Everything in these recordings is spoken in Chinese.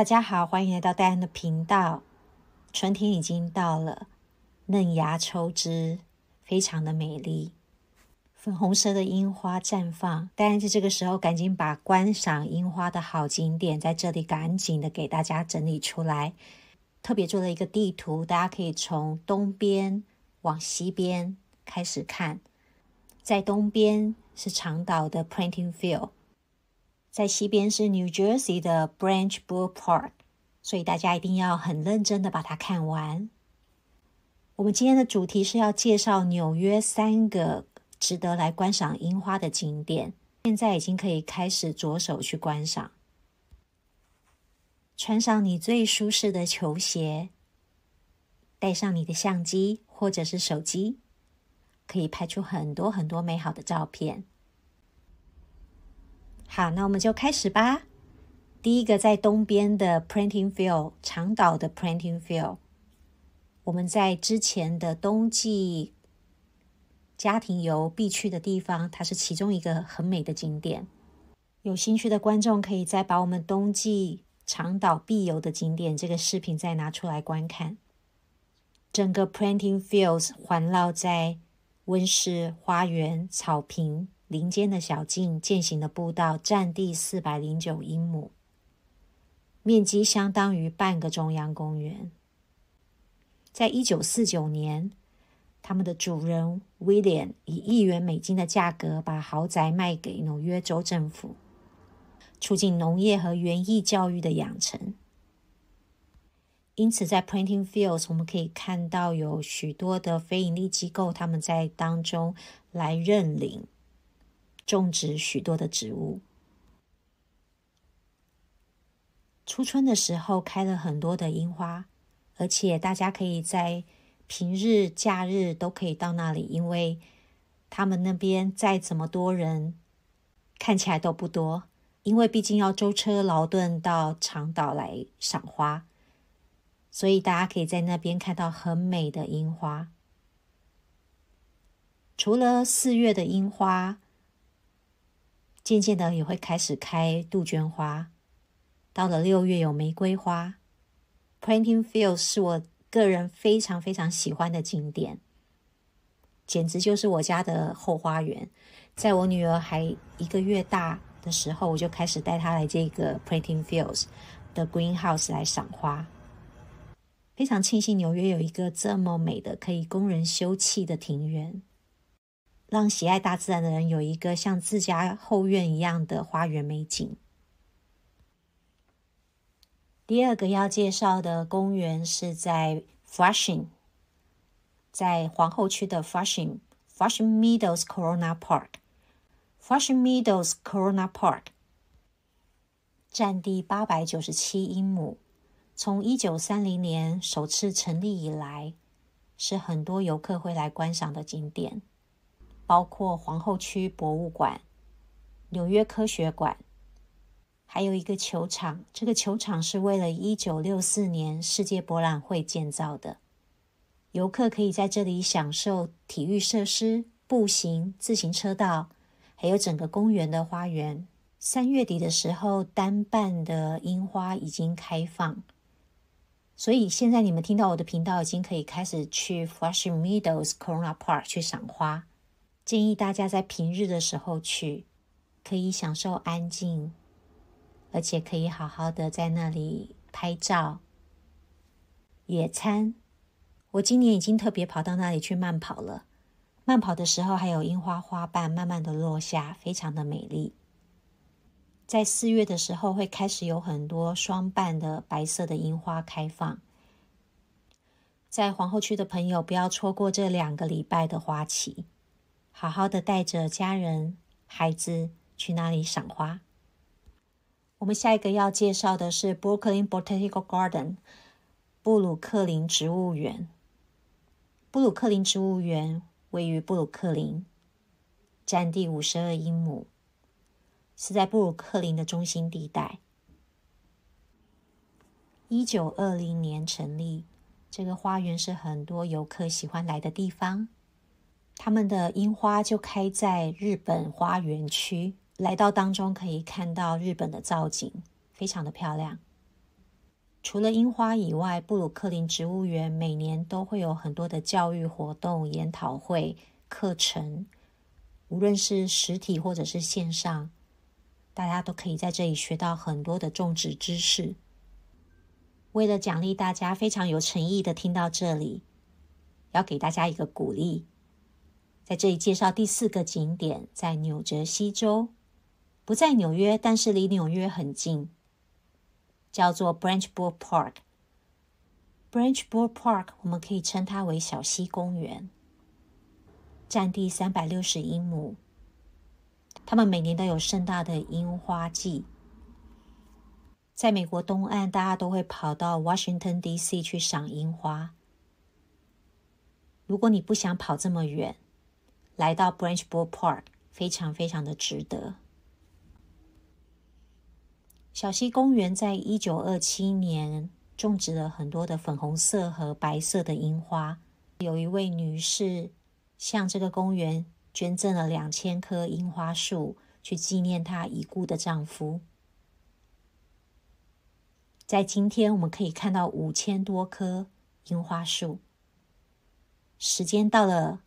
大家好，欢迎来到戴安的频道。春天已经到了，嫩芽抽枝，非常的美丽。粉红色的樱花绽放，戴安在这个时候赶紧把观赏樱花的好景点在这里赶紧的给大家整理出来，特别做了一个地图，大家可以从东边往西边开始看。在东边是长岛的 Printing Field。在西边是 New Jersey 的 Branch Brook Park，所以大家一定要很认真的把它看完。我们今天的主题是要介绍纽约三个值得来观赏樱花的景点，现在已经可以开始着手去观赏。穿上你最舒适的球鞋，带上你的相机或者是手机，可以拍出很多很多美好的照片。好，那我们就开始吧。第一个在东边的 Printing Field 长岛的 Printing Field，我们在之前的冬季家庭游必去的地方，它是其中一个很美的景点。有兴趣的观众可以再把我们冬季长岛必游的景点这个视频再拿出来观看。整个 Printing Fields 环绕在温室、花园、草坪。林间的小径、践行的步道，占地四百零九英亩，面积相当于半个中央公园。在一九四九年，他们的主人威廉以一元美金的价格把豪宅卖给纽约州政府，促进农业和园艺教育的养成。因此，在 Printing Fields，我们可以看到有许多的非营利机构，他们在当中来认领。种植许多的植物，初春的时候开了很多的樱花，而且大家可以在平日、假日都可以到那里，因为他们那边再怎么多人，看起来都不多，因为毕竟要舟车劳顿到长岛来赏花，所以大家可以在那边看到很美的樱花。除了四月的樱花。渐渐的也会开始开杜鹃花，到了六月有玫瑰花。Printing Fields 是我个人非常非常喜欢的景点，简直就是我家的后花园。在我女儿还一个月大的时候，我就开始带她来这个 Printing Fields 的 Greenhouse 来赏花。非常庆幸纽约有一个这么美的可以供人休憩的庭园。让喜爱大自然的人有一个像自家后院一样的花园美景。第二个要介绍的公园是在 Flushing，在皇后区的 Flushing，Flushing Meadows Corona Park，Flushing Meadows Corona Park，占地八百九十七英亩，从一九三零年首次成立以来，是很多游客会来观赏的景点。包括皇后区博物馆、纽约科学馆，还有一个球场。这个球场是为了一九六四年世界博览会建造的。游客可以在这里享受体育设施、步行、自行车道，还有整个公园的花园。三月底的时候，单瓣的樱花已经开放，所以现在你们听到我的频道，已经可以开始去 Flash Meadows Corona Park 去赏花。建议大家在平日的时候去，可以享受安静，而且可以好好的在那里拍照、野餐。我今年已经特别跑到那里去慢跑了。慢跑的时候，还有樱花花瓣慢慢的落下，非常的美丽。在四月的时候，会开始有很多双瓣的白色的樱花开放。在皇后区的朋友，不要错过这两个礼拜的花期。好好的带着家人、孩子去那里赏花。我们下一个要介绍的是 Brooklyn Botanical Garden（ 布鲁克林植物园）。布鲁克林植物园位于布鲁克林，占地五十二英亩，是在布鲁克林的中心地带。一九二零年成立，这个花园是很多游客喜欢来的地方。他们的樱花就开在日本花园区，来到当中可以看到日本的造景，非常的漂亮。除了樱花以外，布鲁克林植物园每年都会有很多的教育活动、研讨会、课程，无论是实体或者是线上，大家都可以在这里学到很多的种植知识。为了奖励大家非常有诚意的听到这里，要给大家一个鼓励，在这里介绍第四个景点，在纽泽西州，不在纽约，但是离纽约很近，叫做 Branchburg Park。Branchburg Park 我们可以称它为小溪公园，占地三百六十英亩。他们每年都有盛大的樱花季。在美国东岸，大家都会跑到 Washington D.C. 去赏樱花。如果你不想跑这么远，来到 Branchburg Park 非常非常的值得。小溪公园在一九二七年种植了很多的粉红色和白色的樱花。有一位女士向这个公园捐赠了两千棵樱花树，去纪念她已故的丈夫。在今天，我们可以看到五千多棵樱花树。时间到了，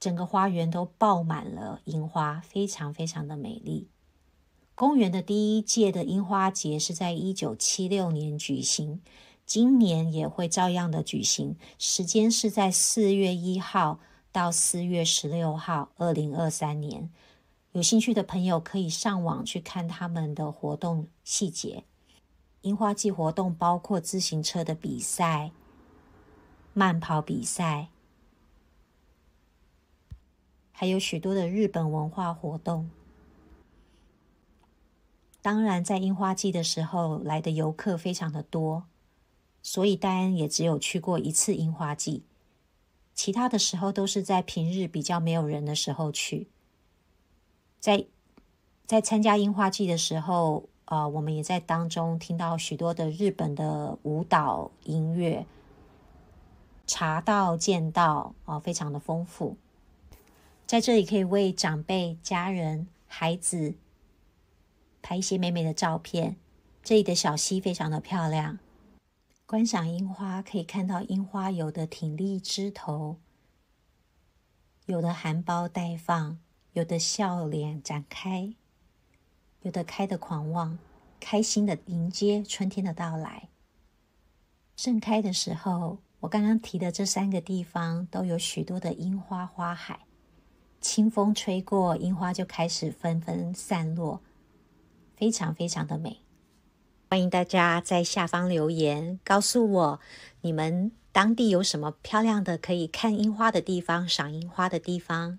整个花园都爆满了樱花，非常非常的美丽。公园的第一届的樱花节是在一九七六年举行，今年也会照样的举行。时间是在四月一号到四月十六号，二零二三年。有兴趣的朋友可以上网去看他们的活动细节。樱花季活动包括自行车的比赛、慢跑比赛，还有许多的日本文化活动。当然，在樱花季的时候来的游客非常的多，所以戴安也只有去过一次樱花季，其他的时候都是在平日比较没有人的时候去。在在参加樱花季的时候。呃，我们也在当中听到许多的日本的舞蹈音乐，茶道、剑道啊，非常的丰富。在这里可以为长辈、家人、孩子拍一些美美的照片。这里的小溪非常的漂亮，观赏樱花可以看到樱花有的挺立枝头，有的含苞待放，有的笑脸展开。有的开的狂妄，开心的迎接春天的到来。盛开的时候，我刚刚提的这三个地方都有许多的樱花花海。清风吹过，樱花就开始纷纷散落，非常非常的美。欢迎大家在下方留言，告诉我你们当地有什么漂亮的可以看樱花的地方、赏樱花的地方。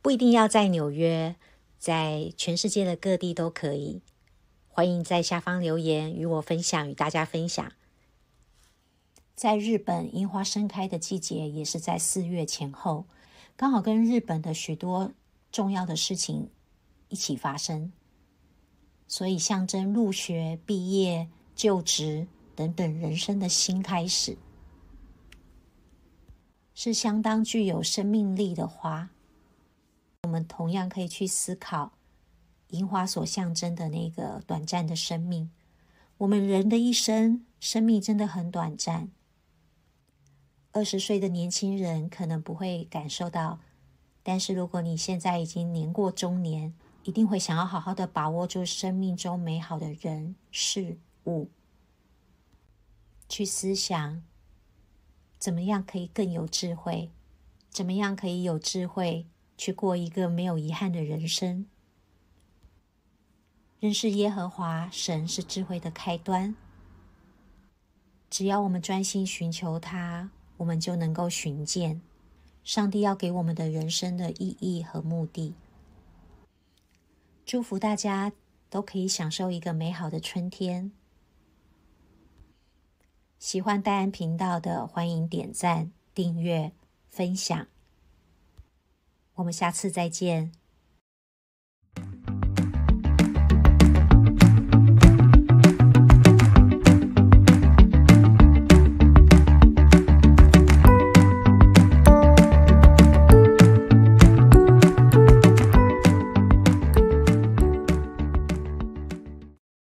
不一定要在纽约。在全世界的各地都可以，欢迎在下方留言与我分享，与大家分享。在日本，樱花盛开的季节也是在四月前后，刚好跟日本的许多重要的事情一起发生，所以象征入学、毕业、就职等等人生的新开始，是相当具有生命力的花。我们同样可以去思考樱花所象征的那个短暂的生命。我们人的一生，生命真的很短暂。二十岁的年轻人可能不会感受到，但是如果你现在已经年过中年，一定会想要好好的把握住生命中美好的人事物，去思想怎么样可以更有智慧，怎么样可以有智慧。去过一个没有遗憾的人生。认识耶和华神是智慧的开端。只要我们专心寻求他，我们就能够寻见上帝要给我们的人生的意义和目的。祝福大家都可以享受一个美好的春天。喜欢戴安频道的，欢迎点赞、订阅、分享。我们下次再见。